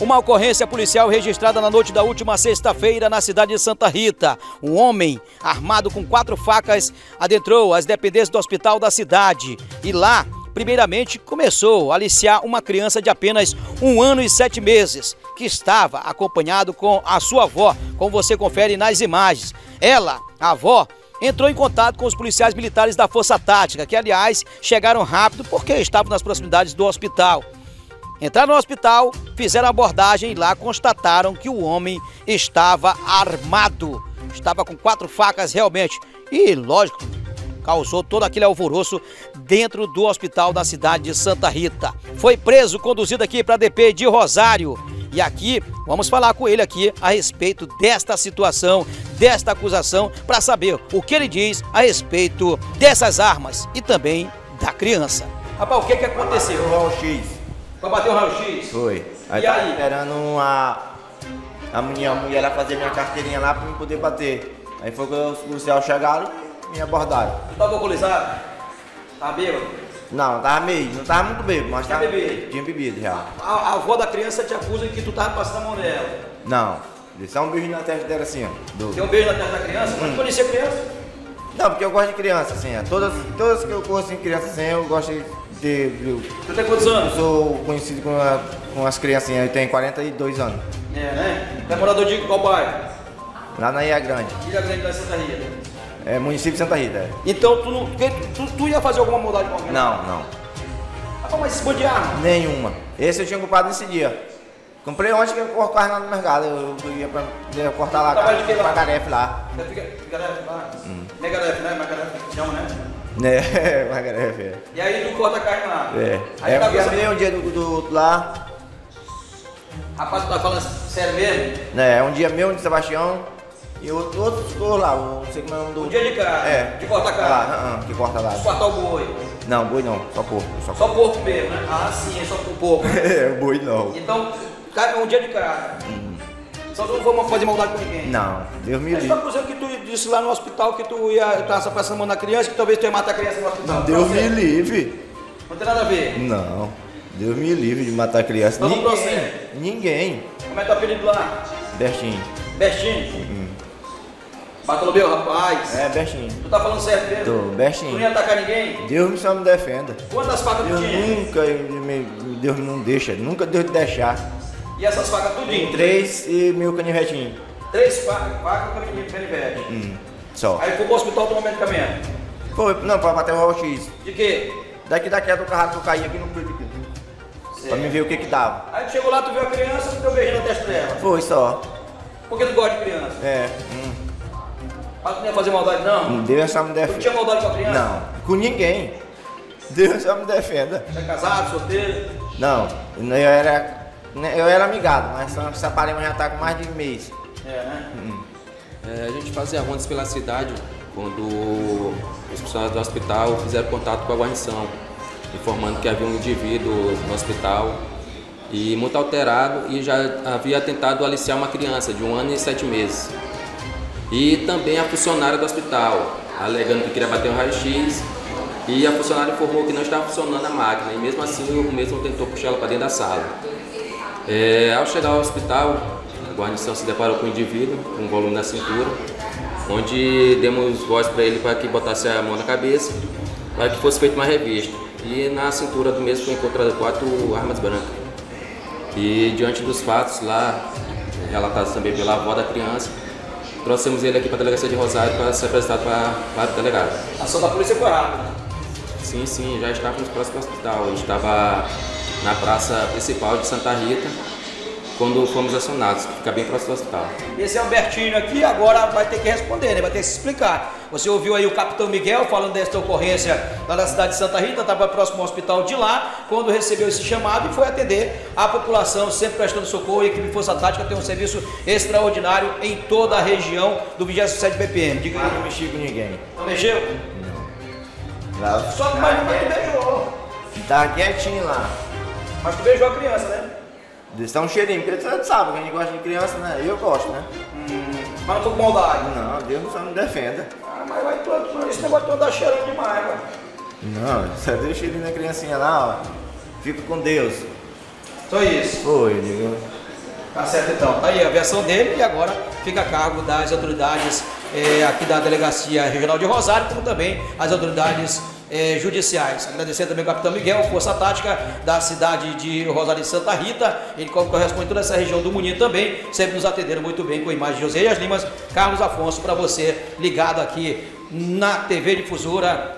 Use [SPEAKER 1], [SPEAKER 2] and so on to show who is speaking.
[SPEAKER 1] Uma ocorrência policial registrada na noite da última sexta-feira na cidade de Santa Rita. Um homem armado com quatro facas adentrou as dependências do hospital da cidade e lá, primeiramente, começou a aliciar uma criança de apenas um ano e sete meses, que estava acompanhado com a sua avó, como você confere nas imagens. Ela, a avó, entrou em contato com os policiais militares da Força Tática, que aliás chegaram rápido porque estavam nas proximidades do hospital. Entraram no hospital, fizeram a abordagem e lá constataram que o homem estava armado. Estava com quatro facas realmente. E, lógico, causou todo aquele alvoroço dentro do hospital da cidade de Santa Rita. Foi preso, conduzido aqui para a DP de Rosário. E aqui vamos falar com ele aqui a respeito desta situação, desta acusação, para saber o que ele diz a respeito dessas armas e também da criança. Rapaz, o que, que aconteceu?
[SPEAKER 2] O X.
[SPEAKER 1] Pra bater o raio-x?
[SPEAKER 2] Foi. Aí
[SPEAKER 1] E
[SPEAKER 2] tava
[SPEAKER 1] aí?
[SPEAKER 2] esperando uma, a minha mulher lá fazer minha carteirinha lá pra me poder bater. Aí foi quando os policiais chegaram e me abordaram.
[SPEAKER 1] Tu tava alcoolizado? Tá bêbado?
[SPEAKER 2] Não, tava meio, não tava muito bêbado, mas
[SPEAKER 1] Tinha
[SPEAKER 2] tava,
[SPEAKER 1] bebido?
[SPEAKER 2] Tinha bebido já.
[SPEAKER 1] A, a avó da criança te acusa que tu tava passando a mão nela.
[SPEAKER 2] Não, dei só um beijo na testa dela assim, ó. do-
[SPEAKER 1] Deu um beijo na testa da criança? Mas tu conhecia a criança?
[SPEAKER 2] Não, porque eu gosto de criança, assim, ó. Todas, todas que eu conheço em criança assim, eu gosto de. De-
[SPEAKER 1] Tu tem quantos anos?
[SPEAKER 2] sou conhecido com, a- com as assim, eu tenho 42 anos.
[SPEAKER 1] É, né? É morador de qual bairro?
[SPEAKER 2] Lá na Ilha Grande.
[SPEAKER 1] Ilha Grande da Santa Rita.
[SPEAKER 2] É município de Santa Rita. é.
[SPEAKER 1] Então tu, não, que- tu, tu ia fazer alguma maldade com alguém?
[SPEAKER 2] Não, não.
[SPEAKER 1] Rapaz, mas esse de arma?
[SPEAKER 2] Nenhuma. Esse eu tinha comprado nesse dia. Comprei ontem que eu corto carne lá no mercado. Eu, eu ia pra eu cortar lá,
[SPEAKER 1] Trabalho de quê lá?
[SPEAKER 2] pra lá.
[SPEAKER 1] Fica, fica leve lá. É galera, né? Que chama, né?
[SPEAKER 2] Né, é.
[SPEAKER 1] E aí tu corta a carne lá.
[SPEAKER 2] É.
[SPEAKER 1] Aí
[SPEAKER 2] É,
[SPEAKER 1] tá
[SPEAKER 2] eu
[SPEAKER 1] pensando,
[SPEAKER 2] ganhei um dia do, do, do lá,
[SPEAKER 1] rapaz, tu tá falando sério mesmo?
[SPEAKER 2] né? Um dia meu de Sebastião e outro, outro ficou lá, o- não sei como é o nome do.
[SPEAKER 1] Um dia de carne,
[SPEAKER 2] É.
[SPEAKER 1] de cortar carne.
[SPEAKER 2] Lá, ah, ah, que corta lá.
[SPEAKER 1] Cortar o boi.
[SPEAKER 2] Não, boi não, só porco. Só,
[SPEAKER 1] Só porco mesmo, né? Ah, sim, é só porco.
[SPEAKER 2] É, boi não.
[SPEAKER 1] Então, é um dia de carne. Só tu não foi fazer maldade com ninguém.
[SPEAKER 2] Não, Deus me
[SPEAKER 1] Mas tu
[SPEAKER 2] livre.
[SPEAKER 1] tá acusando que tu disse lá no hospital que tu ia estar só passando a mão na criança, que talvez tu ia matar a criança no hospital.
[SPEAKER 2] Deus
[SPEAKER 1] Tá
[SPEAKER 2] me
[SPEAKER 1] certo?
[SPEAKER 2] livre.
[SPEAKER 1] Não tem nada a ver.
[SPEAKER 2] Não, Deus me livre de matar criança.
[SPEAKER 1] Então não
[SPEAKER 2] Ninguém.
[SPEAKER 1] procede.
[SPEAKER 2] Ninguém.
[SPEAKER 1] Como é teu apelido lá?
[SPEAKER 2] Bertinho.
[SPEAKER 1] Bestinho? Bartolomeu, rapaz.
[SPEAKER 2] É, Bertinho.
[SPEAKER 1] Tu tá falando certo mesmo?
[SPEAKER 2] Tô,
[SPEAKER 1] Tu não
[SPEAKER 2] Bertinho.
[SPEAKER 1] ia atacar ninguém?
[SPEAKER 2] Deus só me defenda.
[SPEAKER 1] Quantas facas tu
[SPEAKER 2] Deus
[SPEAKER 1] tinha?
[SPEAKER 2] nunca, me- Deus não deixa, nunca Deus deixar.
[SPEAKER 1] E essas facas
[SPEAKER 2] Tem
[SPEAKER 1] tudinho?
[SPEAKER 2] três e meu canivetinho.
[SPEAKER 1] Três facas, faca com canivete.
[SPEAKER 2] Hum, só.
[SPEAKER 1] Aí foi pro hospital tomar medicamento.
[SPEAKER 2] Foi, não, pra bater o raio X.
[SPEAKER 1] De quê?
[SPEAKER 2] Daqui da queda do carro que eu caí aqui no peito aqui. Pra me ver o que que dava.
[SPEAKER 1] Aí tu chegou lá, tu viu a criança, tu deu beijo na testa dela.
[SPEAKER 2] Foi só.
[SPEAKER 1] Por que tu gosta de criança?
[SPEAKER 2] É. Hum.
[SPEAKER 1] Mas tu não ia fazer maldade não?
[SPEAKER 2] Deus só me
[SPEAKER 1] Tu não tinha
[SPEAKER 2] defenda.
[SPEAKER 1] maldade com a criança?
[SPEAKER 2] Não, com ninguém. Deus só me defenda.
[SPEAKER 1] Você é casado, solteiro?
[SPEAKER 2] Não, eu era. Eu era amigado, mas separei já tá com mais de mês.
[SPEAKER 1] É, né?
[SPEAKER 3] É, a gente fazia rondas pela cidade quando os funcionários do hospital fizeram contato com a guarnição, informando que havia um indivíduo no hospital e muito alterado e já havia tentado aliciar uma criança de um ano e sete meses. E também a funcionária do hospital, alegando que queria bater um raio-x e a funcionária informou que não estava funcionando a máquina e mesmo assim o mesmo tentou puxar ela para dentro da sala. É, ao chegar ao hospital, a guarnição se deparou com o indivíduo com um volume na cintura, onde demos voz para ele para que botasse a mão na cabeça, para que fosse feita uma revista. E na cintura do mesmo foi encontrado quatro armas brancas. E diante dos fatos lá, relatados também pela avó da criança, trouxemos ele aqui para a delegacia de Rosário para ser apresentado para, para o delegado.
[SPEAKER 1] A ação da polícia foi rápida.
[SPEAKER 3] Sim, sim, já estávamos próximo ao hospital. A gente estava na praça principal de Santa Rita quando fomos acionados, que fica bem próximo do hospital.
[SPEAKER 1] Esse é o Bertinho aqui, agora vai ter que responder, né? Vai ter que se explicar. Você ouviu aí o capitão Miguel falando desta ocorrência lá na cidade de Santa Rita, estava próximo ao hospital de lá, quando recebeu esse chamado e foi atender a população, sempre prestando socorro. E a equipe Força Tática tem um serviço extraordinário em toda a região do 27 BPM. Diga
[SPEAKER 2] Eu não mexi com ninguém.
[SPEAKER 1] Não mexeu?
[SPEAKER 2] Lá,
[SPEAKER 1] Só que mais tu beijou.
[SPEAKER 2] tava quietinho lá.
[SPEAKER 1] Mas tu beijou a criança, né?
[SPEAKER 2] Eles estão um cheirinho, porque você sabe que a gente gosta de criança, né? Eu gosto, né?
[SPEAKER 1] Mas não tô com maldade.
[SPEAKER 2] Não, Deus me defenda.
[SPEAKER 1] Ah, mas vai todo, esse negócio todo dá cheirando demais, mano.
[SPEAKER 2] Não, só deu cheirinho na criancinha lá, ó. Fica com Deus.
[SPEAKER 1] Só isso.
[SPEAKER 2] Foi, digo.
[SPEAKER 1] Tá certo então. Tá aí a versão dele e agora fica a cargo das autoridades é, aqui da Delegacia Regional de Rosário, como também as autoridades é, judiciais. Agradecer também ao capitão Miguel, força tática da cidade de Rosário e Santa Rita. Ele corresponde toda essa região do Munir também. Sempre nos atenderam muito bem com a imagem de José as Limas. Carlos Afonso, para você ligado aqui na TV Difusora